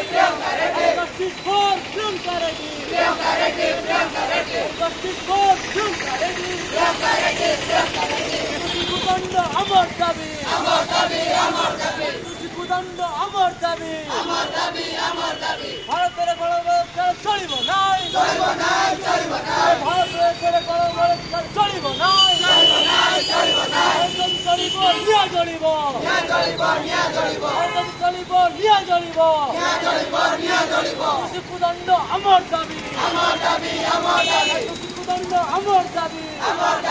Justice for Priyanka Reddy. Justice for Priyanka Reddy. Taliban! Ya Taliban! Ya Taliban! Amar Taliban! Ya Taliban! Ya Taliban! Ya Taliban! Yusuf Kudanda Amar Tabi! Amar Tabi! Amar Tabi! Yusuf Kudanda Amar Tabi! Amar Tabi!